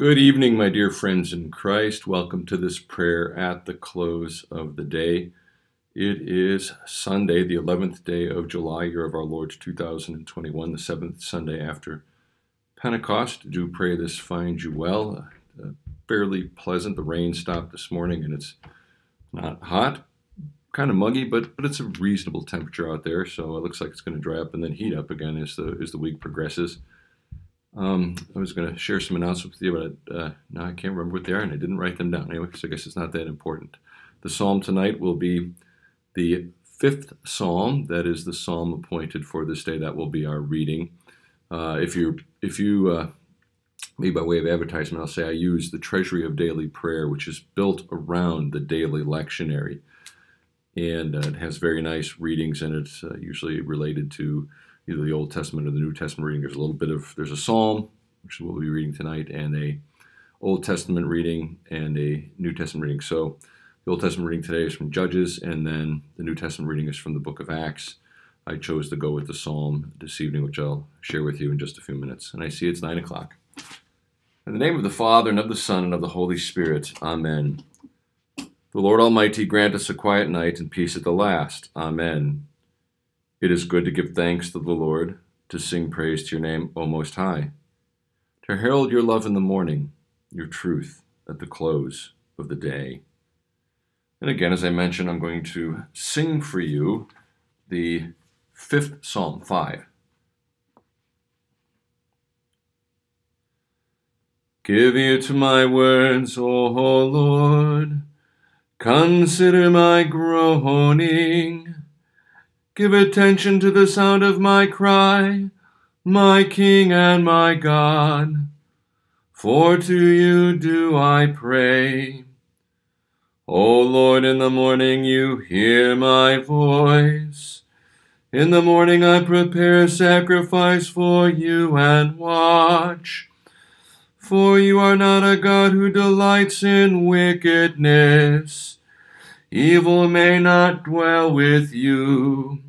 Good evening, my dear friends in Christ. Welcome to this prayer at the close of the day. It is Sunday, the 11th day of July, year of our Lord 2021, the seventh Sunday after Pentecost. Do pray this finds you well. Uh, fairly pleasant. The rain stopped this morning and it's not hot, kind of muggy, but but it's a reasonable temperature out there. So it looks like it's going to dry up and then heat up again as the as the week progresses. Um, I was going to share some announcements with you, but uh, now I can't remember what they are, and I didn't write them down. Anyway, so I guess it's not that important. The psalm tonight will be the fifth psalm. That is the psalm appointed for this day. That will be our reading. Uh, if you, if you, uh, maybe by way of advertisement, I'll say I use the Treasury of Daily Prayer, which is built around the daily lectionary, and uh, it has very nice readings, and it's uh, usually related to either the Old Testament or the New Testament reading. There's a little bit of there's a psalm, which we'll be reading tonight, and a Old Testament reading and a New Testament reading. So the Old Testament reading today is from Judges, and then the New Testament reading is from the book of Acts. I chose to go with the psalm this evening, which I'll share with you in just a few minutes. And I see it's nine o'clock. In the name of the Father, and of the Son, and of the Holy Spirit. Amen. The Lord Almighty grant us a quiet night and peace at the last. Amen. It is good to give thanks to the Lord, to sing praise to your name, O Most High, to herald your love in the morning, your truth at the close of the day. And again, as I mentioned, I'm going to sing for you the fifth Psalm, 5. Give ear to my words, O Lord. Consider my groaning. Give attention to the sound of my cry, my King and my God. For to you do I pray. O Lord, in the morning you hear my voice. In the morning I prepare a sacrifice for you and watch. For you are not a God who delights in wickedness. Evil may not dwell with you.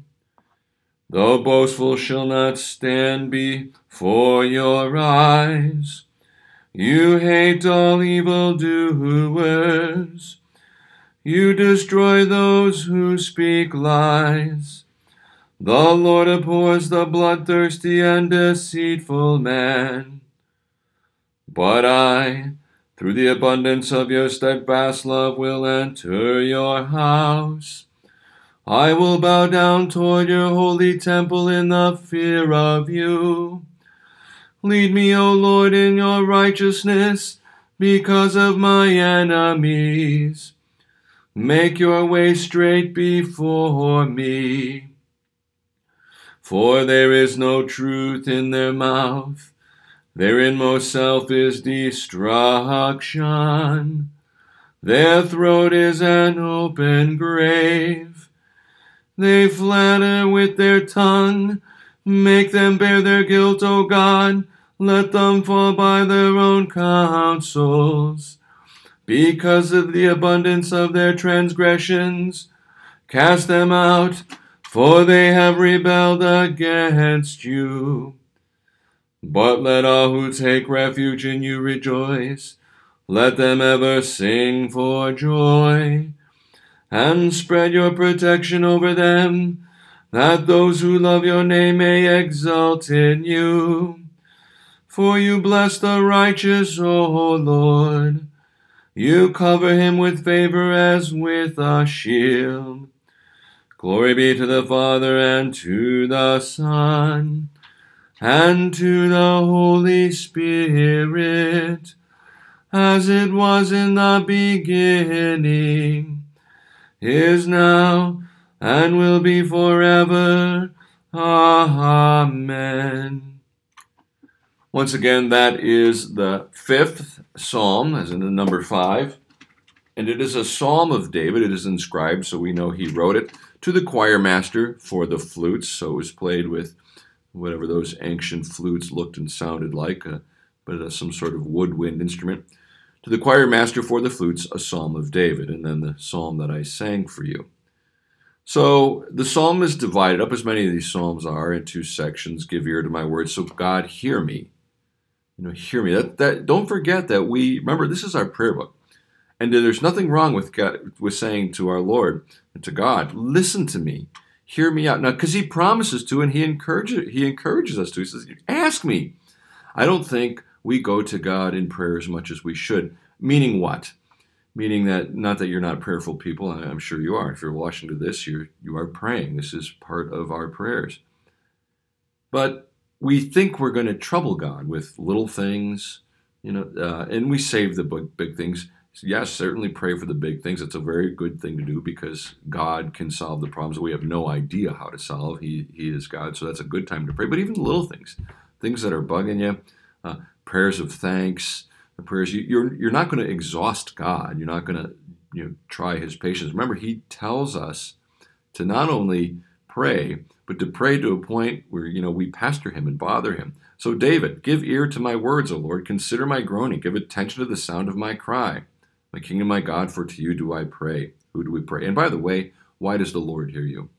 The boastful shall not stand before your eyes. You hate all evil doers. You destroy those who speak lies. The Lord abhors the bloodthirsty and deceitful man. But I, through the abundance of your steadfast love, will enter your house. I will bow down toward your holy temple in the fear of you. Lead me, O Lord, in your righteousness because of my enemies. Make your way straight before me. For there is no truth in their mouth, their inmost self is destruction. Their throat is an open grave. They flatter with their tongue. Make them bear their guilt, O God. Let them fall by their own counsels. Because of the abundance of their transgressions, cast them out, for they have rebelled against you. But let all who take refuge in you rejoice. Let them ever sing for joy and spread your protection over them, that those who love your name may exult in you. For you bless the righteous, O Lord. You cover him with favor as with a shield. Glory be to the Father and to the Son and to the Holy Spirit, as it was in the beginning is now, and will be forever. Amen. Once again, that is the fifth psalm, as in the number five. And it is a psalm of David. It is inscribed, so we know he wrote it to the choir master for the flutes. So it was played with whatever those ancient flutes looked and sounded like, uh, but uh, some sort of woodwind instrument to the choir master for the flutes, a psalm of David, and then the psalm that I sang for you. So the psalm is divided up, as many of these psalms are, into sections. Give ear to my words, so God hear me. you know, hear me. That, that don't forget that we remember this is our prayer book. And there's nothing wrong with God, with saying to our Lord and to God, listen to me, hear me out. Now, because He promises to, and He encourages He encourages us to. He says, "Ask me." I don't think we go to God in prayer as much as we should. Meaning what? Meaning that not that you're not prayerful people. I'm sure you are. If you're watching to this, you're you are praying. This is part of our prayers. But we think we're going to trouble God with little things, you know, uh, and we save the big, big things. Yes, certainly pray for the big things. It's a very good thing to do because God can solve the problems we have no idea how to solve. He, he is God, so that's a good time to pray. But even the little things, things that are bugging you, uh, prayers of thanks, the prayers you, you're you're not going to exhaust God. You're not going to you know try His patience. Remember, He tells us to not only pray, but to pray to a point where you know we pastor Him and bother Him. So David, give ear to my words, O Lord. Consider my groaning. Give attention to the sound of my cry. My King and my God, for to you do I pray. Who do we pray? And by the way, why does the Lord hear you?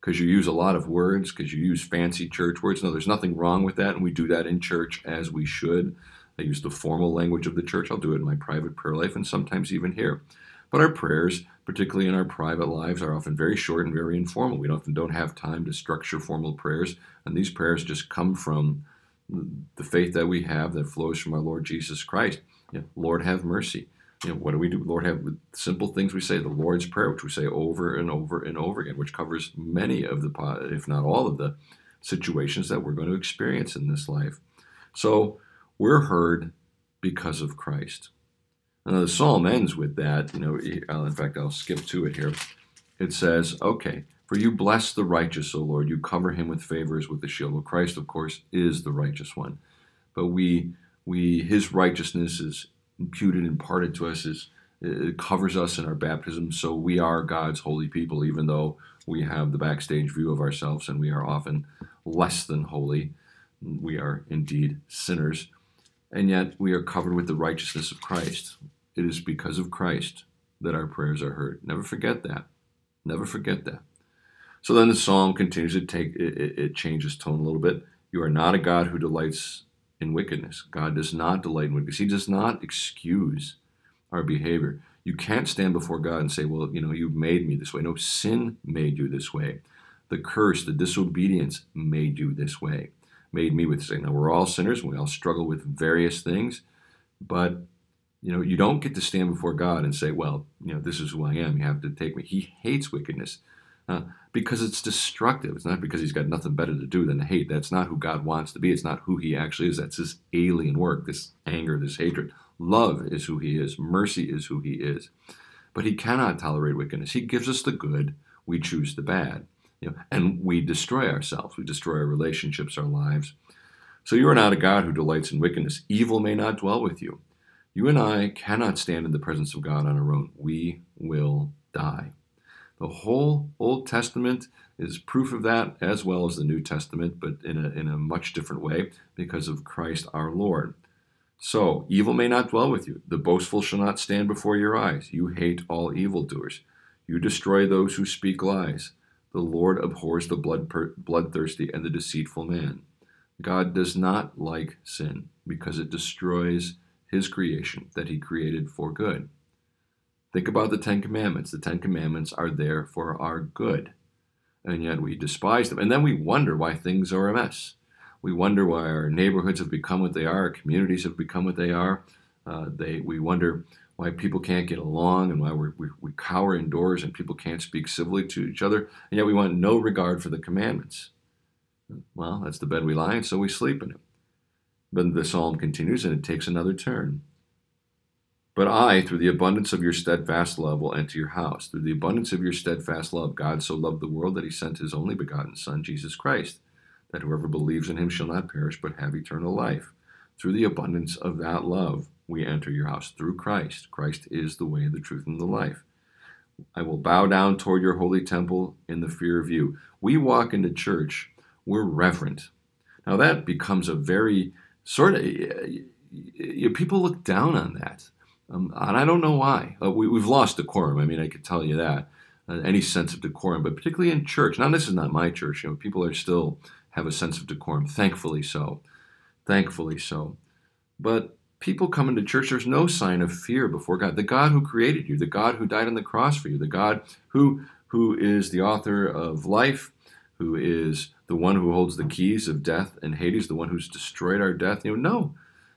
because you use a lot of words, because you use fancy church words. No, there's nothing wrong with that, and we do that in church as we should. I use the formal language of the church. I'll do it in my private prayer life and sometimes even here. But our prayers, particularly in our private lives, are often very short and very informal. We often don't have time to structure formal prayers, and these prayers just come from the faith that we have that flows from our Lord Jesus Christ. Lord, have mercy you know, what do we do? Lord, have simple things we say, the Lord's Prayer, which we say over and over and over again, which covers many of the, if not all of the situations that we're going to experience in this life. So we're heard because of Christ. Now the psalm ends with that. You know, uh, in fact, I'll skip to it here. It says, "Okay, for you bless the righteous, O Lord. You cover him with favors with the shield." Well, Christ, of course, is the righteous one, but we we his righteousness is imputed, imparted to us is it covers us in our baptism. So we are God's holy people, even though we have the backstage view of ourselves and we are often less than holy. We are indeed sinners. And yet we are covered with the righteousness of Christ. It is because of Christ that our prayers are heard. Never forget that. Never forget that. So then the psalm continues to take, it, it changes tone a little bit. You are not a God who delights in wickedness. God does not delight in wickedness. He does not excuse our behavior. You can't stand before God and say, Well, you know, you've made me this way. No, sin made you this way. The curse, the disobedience made you this way, made me with this. Now, we're all sinners. We all struggle with various things. But, you know, you don't get to stand before God and say, Well, you know, this is who I am. You have to take me. He hates wickedness. Uh, because it's destructive. It's not because he's got nothing better to do than to hate. That's not who God wants to be. It's not who he actually is. That's his alien work, this anger, this hatred. Love is who he is, mercy is who he is. But he cannot tolerate wickedness. He gives us the good, we choose the bad. You know, and we destroy ourselves, we destroy our relationships, our lives. So you are not a God who delights in wickedness. Evil may not dwell with you. You and I cannot stand in the presence of God on our own. We will die. The whole Old Testament is proof of that, as well as the New Testament, but in a, in a much different way because of Christ our Lord. So, evil may not dwell with you. The boastful shall not stand before your eyes. You hate all evildoers. You destroy those who speak lies. The Lord abhors the blood bloodthirsty and the deceitful man. God does not like sin because it destroys his creation that he created for good. Think about the Ten Commandments. The Ten Commandments are there for our good, and yet we despise them. And then we wonder why things are a mess. We wonder why our neighborhoods have become what they are, our communities have become what they are. Uh, they, we wonder why people can't get along and why we we, cower indoors and people can't speak civilly to each other, and yet we want no regard for the commandments. Well, that's the bed we lie in, so we sleep in it. But the psalm continues and it takes another turn. But I, through the abundance of your steadfast love, will enter your house. Through the abundance of your steadfast love, God so loved the world that he sent his only begotten Son, Jesus Christ, that whoever believes in him shall not perish but have eternal life. Through the abundance of that love, we enter your house. Through Christ. Christ is the way, the truth, and the life. I will bow down toward your holy temple in the fear of you. We walk into church, we're reverent. Now that becomes a very sort of, people look down on that. Um, and I don't know why. Uh, we, have lost decorum. I mean, I could tell you that. Uh, any sense of decorum, but particularly in church. Now, this is not my church. You know, people are still have a sense of decorum. Thankfully so. Thankfully so. But people come into church, there's no sign of fear before God. The God who created you, the God who died on the cross for you, the God who who is the author of life, who is the one who holds the keys of death and Hades, the one who's destroyed our death. You know, no,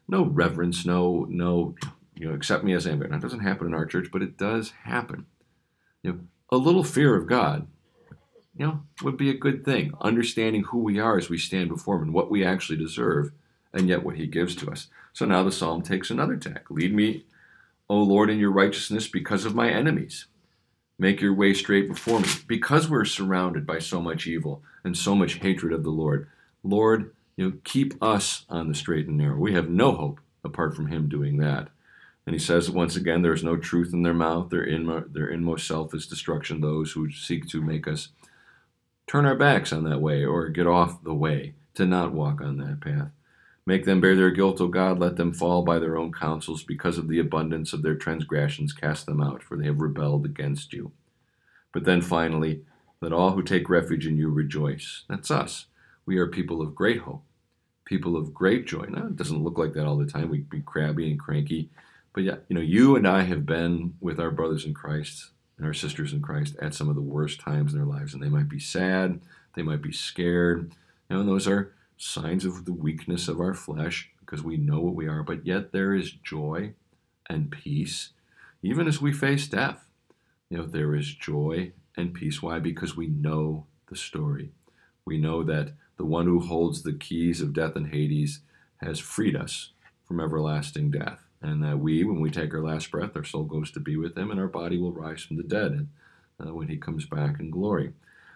no reverence, no, no, you know, accept me as I am. Doesn't happen in our church, but it does happen. You know, a little fear of God, you know, would be a good thing. Understanding who we are as we stand before Him and what we actually deserve, and yet what He gives to us. So now the psalm takes another tack. Lead me, O Lord, in your righteousness because of my enemies. Make your way straight before me. Because we're surrounded by so much evil and so much hatred of the Lord, Lord, you know, keep us on the straight and narrow. We have no hope apart from Him doing that. And he says once again, there is no truth in their mouth. Their, inmo- their inmost self is destruction. Those who seek to make us turn our backs on that way or get off the way, to not walk on that path. Make them bear their guilt, O God. Let them fall by their own counsels. Because of the abundance of their transgressions, cast them out, for they have rebelled against you. But then finally, let all who take refuge in you rejoice. That's us. We are people of great hope, people of great joy. Now, it doesn't look like that all the time. We'd be crabby and cranky. But yeah, you know, you and I have been with our brothers in Christ and our sisters in Christ at some of the worst times in their lives. And they might be sad, they might be scared. You know, those are signs of the weakness of our flesh because we know what we are, but yet there is joy and peace, even as we face death. You know, there is joy and peace. Why? Because we know the story. We know that the one who holds the keys of death and Hades has freed us from everlasting death. And that we, when we take our last breath, our soul goes to be with him, and our body will rise from the dead and, uh, when he comes back in glory.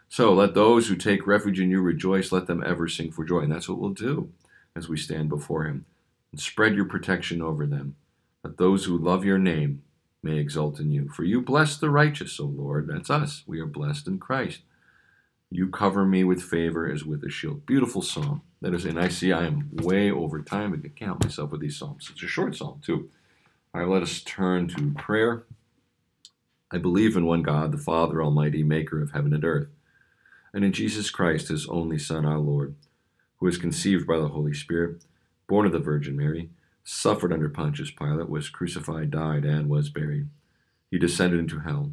So let those who take refuge in you rejoice, let them ever sing for joy. And that's what we'll do as we stand before him. And spread your protection over them. Let those who love your name may exult in you. For you bless the righteous, O Lord. That's us. We are blessed in Christ. You cover me with favor as with a shield. Beautiful psalm. That is, and I see I am way over time. I can't count myself with these psalms. It's a short psalm, too. All right, let us turn to prayer. I believe in one God, the Father Almighty, maker of heaven and earth and in Jesus Christ, his only Son, our Lord, who was conceived by the Holy Spirit, born of the Virgin Mary, suffered under Pontius Pilate, was crucified, died, and was buried. He descended into hell.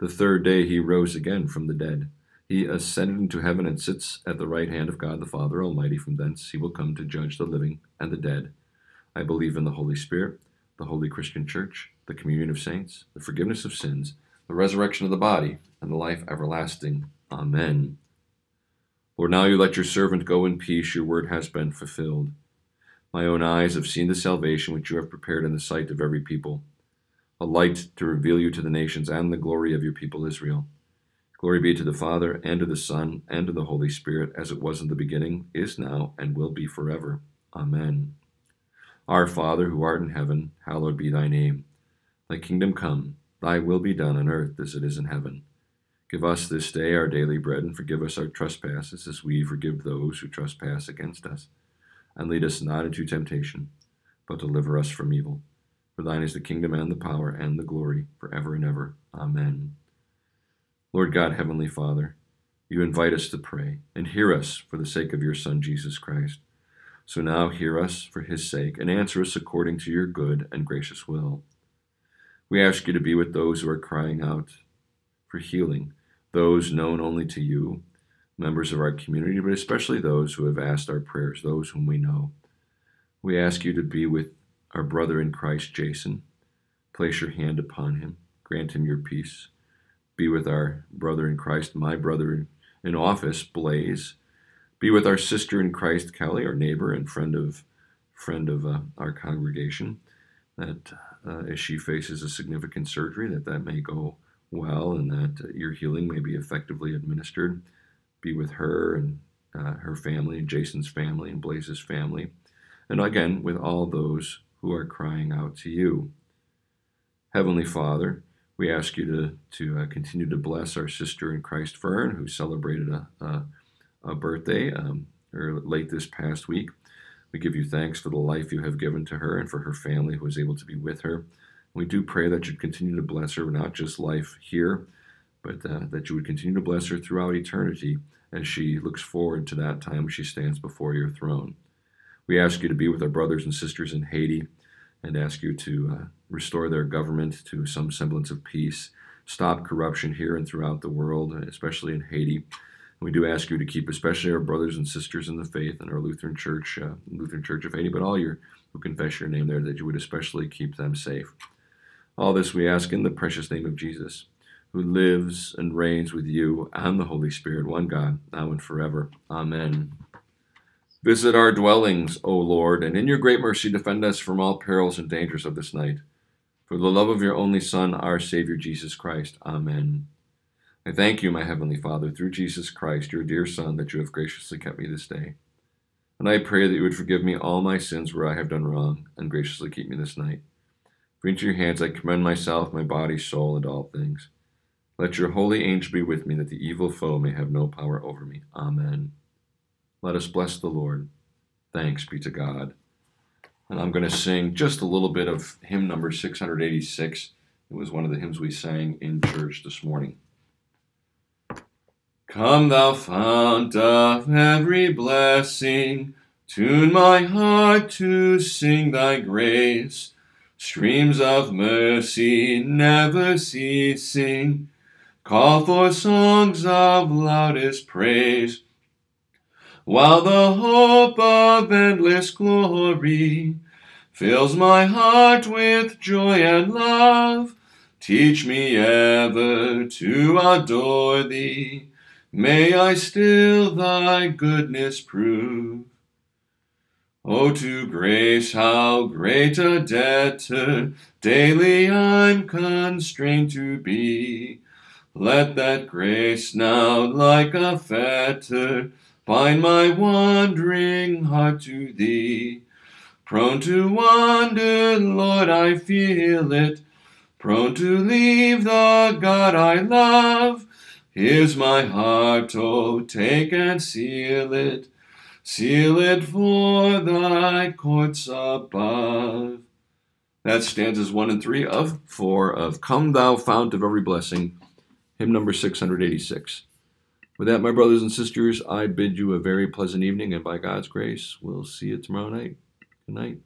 The third day he rose again from the dead. He ascended into heaven and sits at the right hand of God the Father Almighty. From thence he will come to judge the living and the dead. I believe in the Holy Spirit, the holy Christian Church, the communion of saints, the forgiveness of sins, the resurrection of the body, and the life everlasting. Amen. Lord, now you let your servant go in peace. Your word has been fulfilled. My own eyes have seen the salvation which you have prepared in the sight of every people, a light to reveal you to the nations and the glory of your people Israel. Glory be to the Father, and to the Son, and to the Holy Spirit, as it was in the beginning, is now, and will be forever. Amen. Our Father, who art in heaven, hallowed be thy name. Thy kingdom come, thy will be done on earth as it is in heaven. Give us this day our daily bread, and forgive us our trespasses, as we forgive those who trespass against us. And lead us not into temptation, but deliver us from evil. For thine is the kingdom, and the power, and the glory, for ever and ever. Amen. Lord God, Heavenly Father, you invite us to pray, and hear us for the sake of your Son, Jesus Christ. So now hear us for his sake, and answer us according to your good and gracious will. We ask you to be with those who are crying out for healing those known only to you, members of our community, but especially those who have asked our prayers, those whom we know. We ask you to be with our brother in Christ, Jason. Place your hand upon him, grant him your peace. Be with our brother in Christ, my brother in office, Blaze. Be with our sister in Christ, Kelly, our neighbor and friend of friend of uh, our congregation. That uh, as she faces a significant surgery, that that may go well and that your healing may be effectively administered. Be with her and uh, her family, and Jason's family, and Blaze's family, and again with all those who are crying out to you. Heavenly Father, we ask you to, to uh, continue to bless our sister in Christ, Fern, who celebrated a, a, a birthday um, or late this past week. We give you thanks for the life you have given to her and for her family who was able to be with her. We do pray that you'd continue to bless her, not just life here, but uh, that you would continue to bless her throughout eternity as she looks forward to that time she stands before your throne. We ask you to be with our brothers and sisters in Haiti and ask you to uh, restore their government to some semblance of peace, stop corruption here and throughout the world, especially in Haiti. We do ask you to keep especially our brothers and sisters in the faith and our Lutheran Church, uh, Lutheran Church of Haiti, but all your who confess your name there, that you would especially keep them safe. All this we ask in the precious name of Jesus, who lives and reigns with you and the Holy Spirit, one God, now and forever. Amen. Visit our dwellings, O Lord, and in your great mercy defend us from all perils and dangers of this night. For the love of your only Son, our Savior Jesus Christ. Amen. I thank you, my Heavenly Father, through Jesus Christ, your dear Son, that you have graciously kept me this day. And I pray that you would forgive me all my sins where I have done wrong, and graciously keep me this night. For into your hands I commend myself, my body, soul, and all things. Let your holy angel be with me, that the evil foe may have no power over me. Amen. Let us bless the Lord. Thanks be to God. And I'm going to sing just a little bit of hymn number 686. It was one of the hymns we sang in church this morning. Come, thou fount of every blessing, tune my heart to sing thy grace. Streams of mercy never ceasing, call for songs of loudest praise while the hope of endless glory fills my heart with joy and love. Teach me ever to adore thee. May I still thy goodness prove. Oh, to grace, how great a debtor daily I'm constrained to be. Let that grace now, like a fetter, Bind my wandering heart to thee. Prone to wander, Lord, I feel it. Prone to leave the God I love. Here's my heart, oh, take and seal it. Seal it for thy courts above. That stanzas one and three of four of Come Thou Fount of Every Blessing, hymn number 686. With that, my brothers and sisters, I bid you a very pleasant evening, and by God's grace, we'll see you tomorrow night. Good night.